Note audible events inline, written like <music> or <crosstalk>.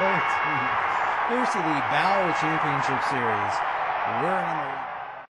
<laughs> Here's to the Bow Championship Series. We're in the